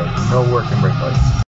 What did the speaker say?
lights. No working brake lights.